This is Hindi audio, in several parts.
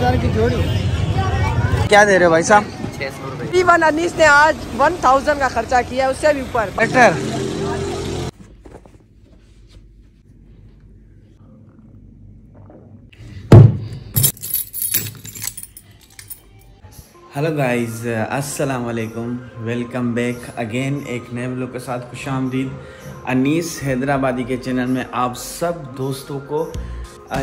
क्या दे रहे हो भाई साहब? छः सौ रुपये अनीस ने आज वन थाउज़ेंड का खर्चा किया उससे भी ऊपर। ट्रैक्टर हेलो गाइस अस्सलाम वालेकुम वेलकम बैक अगेन एक नए ब्लॉग के साथ खुश आमदीद अनीस हैदराबादी के चैनल में आप सब दोस्तों को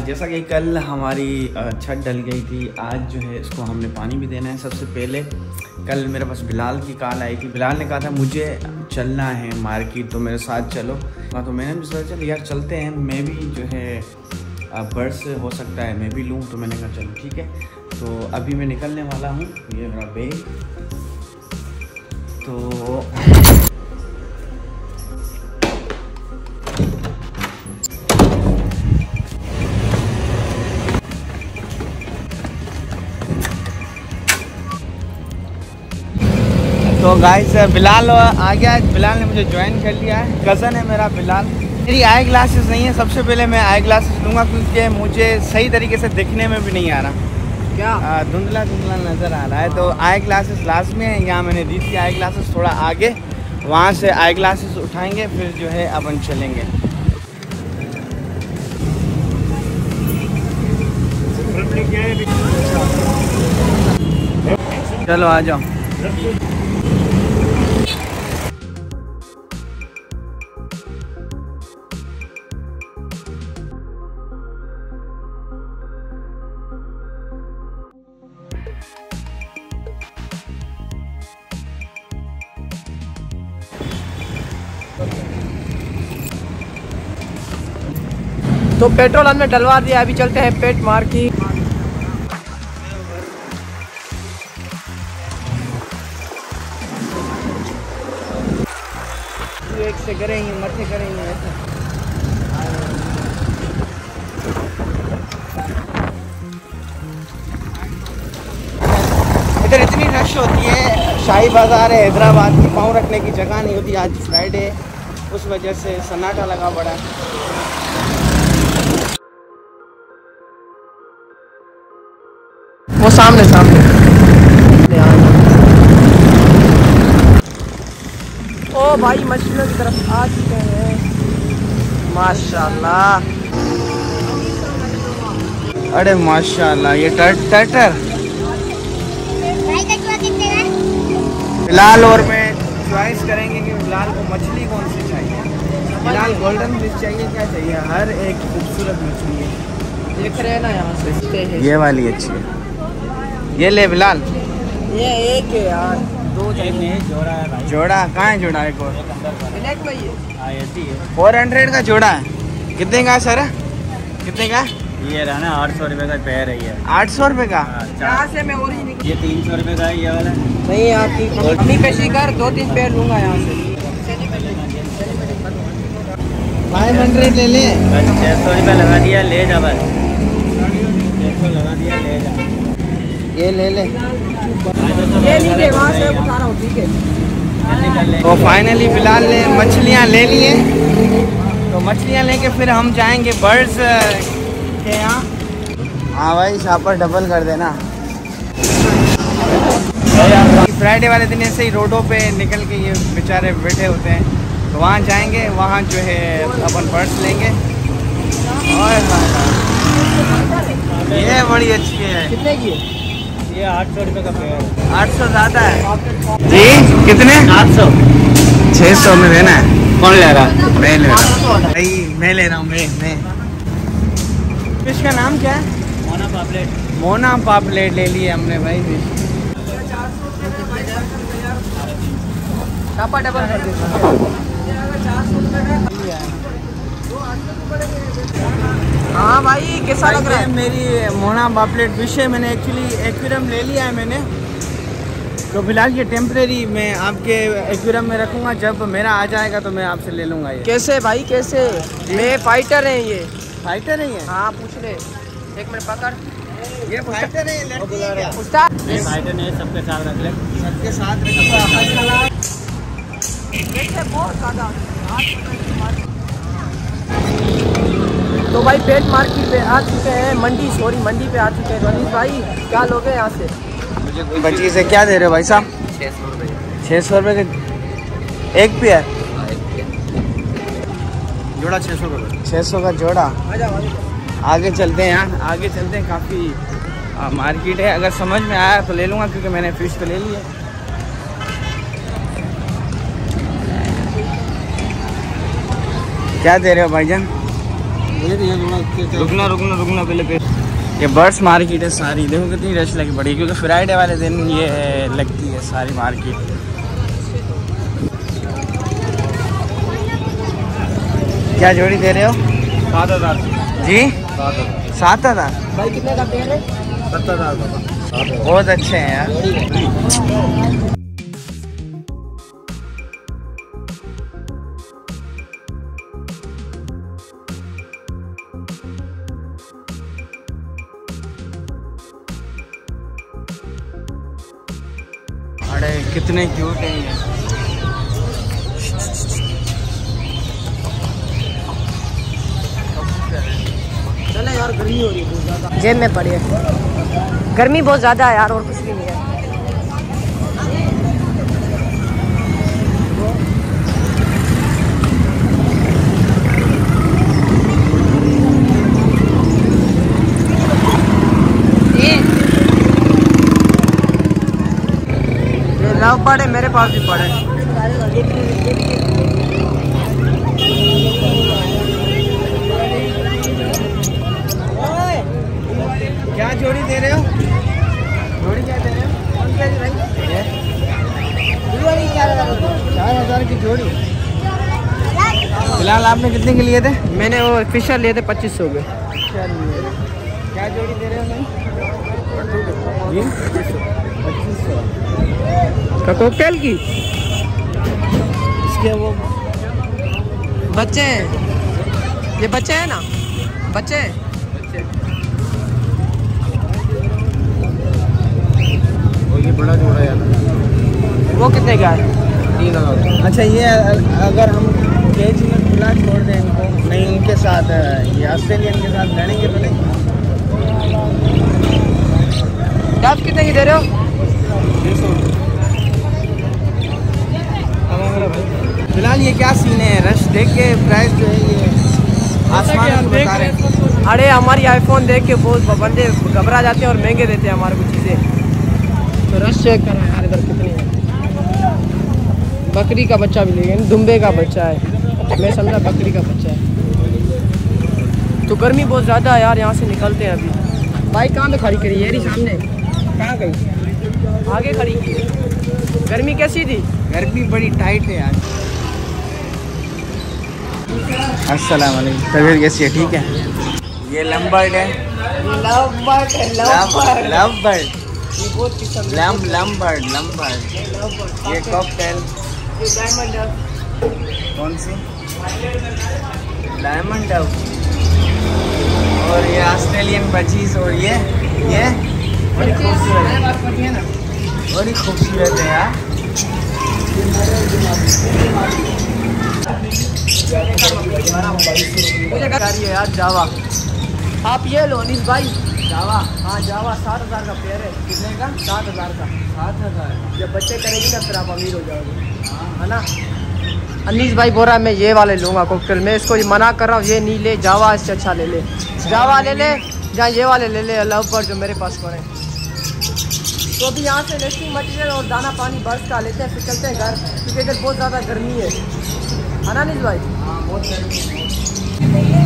जैसा कि कल हमारी छत डल गई थी, आज जो है इसको हमने पानी भी देना है सबसे पहले। कल मेरे पास बिलाल की कॉल आई थी। बिलाल ने कहा था, मुझे चलना है मार्केट तो मेरे साथ चलो। हाँ तो मैंने भी सोचा, चल यार, चलते हैं। मैं भी जो है बर्ड्स हो सकता है, मैं भी लूँ। तो मैंने कहा, चलो, ठीक है। तो अभी मैं निकलने वाला हूँ, ये मेरा बैग। तो तो गाइस बिलाल आ गया बिलाल ने मुझे ज्वाइन कर लिया है। कज़न है मेरा बिलाल। मेरी आई ग्लासेस नहीं है। सबसे पहले मैं आई ग्लासेस लूँगा क्योंकि मुझे सही तरीके से दिखने में भी नहीं आ रहा। क्या? धुंधला धुंधला नज़र आ रहा है। तो आई ग्लासेस लाजमी है। यहाँ मैंने दी थी आई ग्लासेस थोड़ा आगे। वहाँ से आई ग्लासेस उठाएँगे फिर जो है अपन चलेंगे। चलो आ जाओ। तो पेट्रोल हमने डलवा दिया, अभी चलते हैं पेट मार की। एक से करेंगे करेंगे। इधर इतनी रश होती है, शाही बाज़ार है, हैदराबाद की पाँव रखने की जगह नहीं होती। आज फ्राइडे उस वजह से सन्नाटा लगा पड़ा है। वो सामने सामने। ओ भाई मछलियों की तरफ़ आ चुके हैं। माशाल्लाह। अरे माशाल्लाह, ये टर, टटर। फ़िलहाल और मैं चॉइस करेंगे कि फ़िलहाल को मछली कौन सी चाहिए। फ़िलहाल गोल्डन फ़िश चाहिए क्या चाहिए? हर एक खूबसूरत मछली है। देख रहे हैं ना यहाँ से ये वाली अच्छी है। ये ले बिलाल ये एक है यार। दो चाहिए। जोड़ा कहाँ है जोड़ा? एक और। ब्लैक में ये फोर हंड्रेड का जोड़ा है। कितने का सर? कितने का? ये रहा ना आठ सौ रुपये का पैर है ये। आठ सौ रुपये का? से मैं और ही ये तीन सौ रुपये का है ये वाला। नहीं अपनी पेशी कर दो तीन पैर लूँगा यहाँ से। फाइव हंड्रेड ले ले। छः सौ रुपये लगा दिया ले जा बस। छः सौ लगा दिया ले जा। ये ले ले। ये लीजिए वहाँ से उठा रहा हूँ ठीक है। ले। तो फाइनली फ़िलहाल ने मछलियाँ ले लिए तो मछलियाँ लेके फिर हम जाएँगे बर्ड्स के यहाँ। हाँ भाई शापर डबल कर देना। फ्राइडे वाले दिन ऐसे ही रोडों पे निकल के ये बेचारे बैठे होते हैं। तो वहाँ जाएँगे वहाँ जो है अपन पर्स लेंगे। और ये बड़ी अच्छी है। कितने की है? ये आठ सौ रुपये का है। आठ सौ ज़्यादा है। जी कितने? आठ सौ। छः सौ में देना है। कौन ले रहा? मैं ले रहा हूँ। नहीं मैं ले रहा हूँ मैं मैं। फ़िश का नाम क्या है? मोना पापलेट। मोना पापलेट ले लिए हमने भाई। फ़िश चापा डबल कर देता हाँ भाई कैसा लग रहा है? मेरी मोना पापलेट फ़िश है मैंने एक्चुअली एक्वेरियम ले लिया है मैंने। तो फ़िलहाल ये टेम्परेरी मैं आपके एक्वेरियम में रखूँगा जब मेरा आ जाएगा तो मैं आपसे ले लूँगा ये। कैसे भाई कैसे? मैं फाइटर है ये। फाइटर नहीं है हाँ पूछ ले। एक मिनट पकड़। ये फाइटर है लड़की है फाइटर नहीं सबके साथ रख ले। सबके साथ रखो तो भाई पेट मार्केट पे आ चुके हैं, मंडी सॉरी मंडी पे आ चुके हैं अनिस भाई। क्या लोगे यहाँ से? बची से क्या दे रहे हो भाई साहब? छः सौ रुपये के। एक पेयर जोड़ा छः सौ रुपये छः सौ का जोड़ा? आगे चलते हैं यहाँ। आगे चलते हैं, काफ़ी मार्केट है। अगर समझ में आया तो ले लूँगा, क्योंकि मैंने फ़िश तो ले ली है। क्या दे रहे हो भाईजान? रुकना रुकना रुकना पहले पे ये बर्ड्स मार्केट है सारी। देखो कितनी रश लगी पड़ी क्योंकि फ्राइडे वाले दिन ये लगती है सारी मार्केट। क्या जोड़ी दे रहे हो? सात हज़ार। जी? सात हज़ार। भाई कितने का पेड़ है सत्तर हज़ार। बहुत अच्छे हैं यार। अरे कितने क्यूट हैं ये। चले यार गर्मी हो रही है बहुत ज़्यादा। जेब में पड़े है। गर्मी बहुत ज़्यादा है यार और कुछ भी नहीं। बर्ड है मेरे पास भी पड़े क्या जोड़ी दे रहे हो? जोड़ी क्या दे रहे हो? चार हज़ार की जोड़ी। फ़िलहाल आपने कितने के लिए थे? मैंने वो फिशर लिए थे पच्चीस सौ के। क्या जोड़ी दे रहे हो का कोकटेल की? इसके वो बच्चे हैं। ये बच्चे हैं ना? बच्चे हैं। ये बड़ा जोड़ा यार। वो कितने का है? तीन हज़ार। अच्छा ये अगर हम केज में खुला छोड़ दें इनको नहीं उनके साथ ये ऑस्ट्रेलियन के साथ लड़ेंगे तो नहीं। आप कितने की दे रहे हो? फ़िलहाल ये क्या सीन है? रश देख के प्राइस जो है ये आसमान में बता रहे हैं। अरे हमारी आईफोन देख के बहुत बंदे घबरा जाते हैं और महँगे देते हैं हमारे को चीज़ें। तो रश चेक करो यार इधर कितनी है। बकरी का बच्चा भी लेकिन दुम्बे का बच्चा है। मैं समझा बकरी का बच्चा है। तो गर्मी बहुत ज़्यादा है यार यहाँ से निकलते हैं अभी। भाई कहाँ पे खड़ी करी? ये रही सामने। कहाँ गई? आगे खड़ी की है। गर्मी कैसी थी? गर्मी बड़ी टाइट है आज अस्सलाम वालेकुम तबीयत कैसी है? ठीक है? ये लंबर्ड है। Love bird love love bird lump लंबर्ड लंबर्ड ये कॉकटेल कौन सी? डायमंड और ये ऑस्ट्रेलियन बचीज और ये ये? बड़ी खूबसूरत है। बड़ी खूबसूरत है यार यार जावा। आप ये लो अनिस भाई। जावा हाँ जावा, सात हज़ार का पेयर है। कितने का? सात हज़ार का। सात हज़ार। जब बच्चे करेंगे ना, फिर आप अमीर हो जाओगे। है ना? अनीस भाई बोल रहा है, मैं ये वाले लूँगा कोकटेल मैं इसको ये मना कर रहा हूँ, ये नहीं ले, जावा इससे अच्छा ले ले। जावा ले ले जहाँ ये वाले ले ले लव पर जो मेरे पास पड़े तो अभी यहाँ से रेस्टिंग मटीरियल और दाना पानी बर्फ़ का लेते हैं फिर चलते हैं घर क्योंकि इधर बहुत ज़्यादा गर्मी है। है ना अनीस भाई?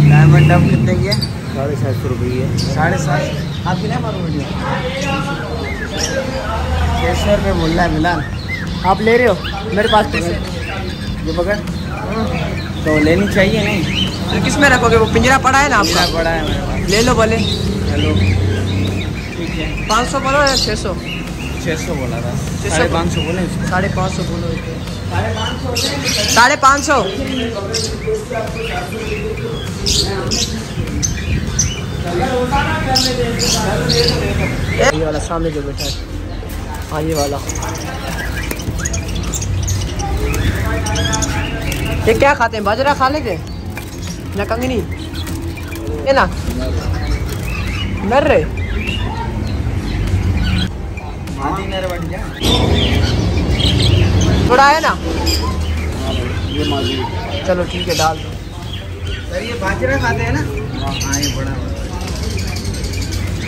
डायमंड डव कितने की है? साढ़े सात सौ रुपये है। साढ़े सात? आप कितने मारो वीडियो छः सौ रुपये बोल रहा है मिलान? आप ले रहे हो? मेरे पास पैसे ये पकड़। तो लेनी चाहिए नहीं? तो किसमें रखोगे? वो पिंजरा पड़ा है ना आपका? बड़ा है मेरे पास। ले लो बोले। चलो। ठीक है पाँच सौ बोलो या छः सौ? छः सौ बोला था। साढ़े पाँच सौ बोले साढ़े पाँच सौ बोलो साढ़े पाँच सौ? ये वाला सामने जो बैठा है। हाँ ये वाला। ये क्या खाते हैं? बाजरा खा लेते हैं या कंगनी? ये ना? नर रे थोड़ा है ना? चलो ठीक है डाल दो। सर ये बाजरा खाते हैं ना? हाँ ये बड़ा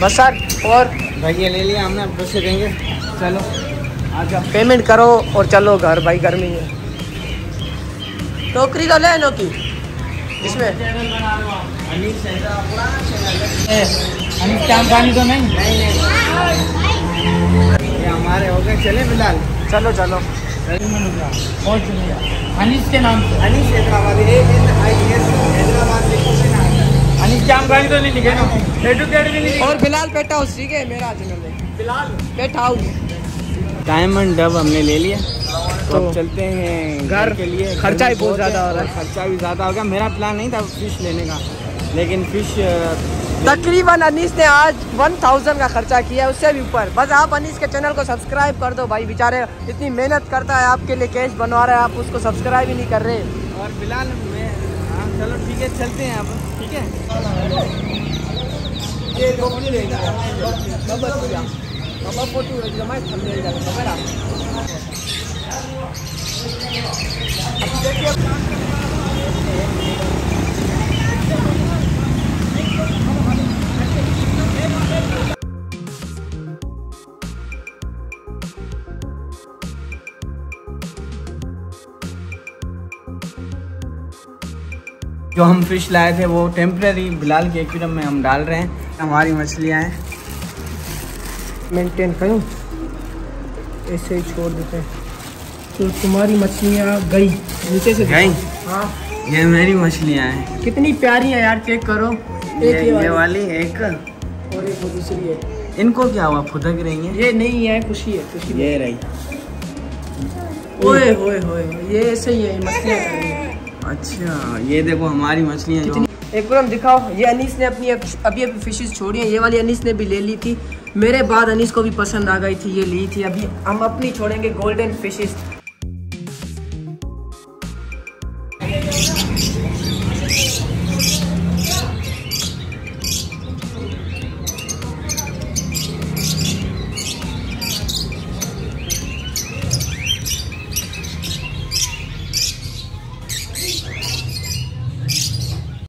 बस सर और? भाई ये ले लिया हमने अब पैसे देंगे। चलो आजा पेमेंट करो और चलो घर भाई गर्मी है टोकरी तो ले नो की इसमें है। अनिल पानी तो नहीं। हमारे हो गए। चले फ़िलहाल। चलो चलो। बहुत शुक्रिया। अनिस के नाम से। हैदराबाद आई एस हैदराबाद से क्वेश्चन आया अनिस चाम पानी तो नहीं लिखे ना एडुकेट भी नहीं। और फ़िलहाल पेट हाउस ठीक है मेरा फ़िलहाल। पेट हाउस डायमंड डब हमने ले लिया। तो तो अब चलते हैं घर के लिए। खर्चा भी बहुत ज़्यादा हो रहा है। खर्चा भी ज़्यादा हो गया। मेरा प्लान नहीं था फ़िश लेने का। लेकिन फ़िश तकरीबन अनीस ने आज 1000 का खर्चा किया है उससे भी ऊपर। बस आप अनीस के चैनल को सब्सक्राइब कर दो भाई बेचारे इतनी मेहनत करता है आपके लिए कैश बनवा रहे हैं आप उसको सब्सक्राइब ही नहीं कर रहे। और फ़िलहाल मैं हाँ चलो ठीक है चलते हैं आप ठीक है? जो हम फ़िश लाए थे वो टेम्प्रेरी बिलाल के एक्वेरियम में हम डाल रहे हैं। हमारी मछलियाँ हैं। मेंटेन करूँ। ऐसे ही छोड़ देते हैं। तो तुम्हारी मछलियाँ गई। नीचे से गई? हाँ। ये मेरी मछलियाँ हैं। कितनी प्यारी है यार चेक करो। ये, ये ये वाली। वाली एक। और एक दूसरी है। इनको क्या हुआ? फुदक रही हैं ये नहीं है खुशी है खुशी ये रही। ओए होए होए ये ऐसे ही है मछलियाँ है। अच्छा ये देखो हमारी मछलियाँ एक बार हम दिखाओ, ये अनीस ने अपनी अभी अभी फिशेज छोड़ी हैं। ये वाली अनीस ने भी ले ली थी। मेरे बाद अनीस को भी पसंद आ गई थी, ये ली थी। अभी हम अपनी छोड़ेंगे गोल्डन फिशेस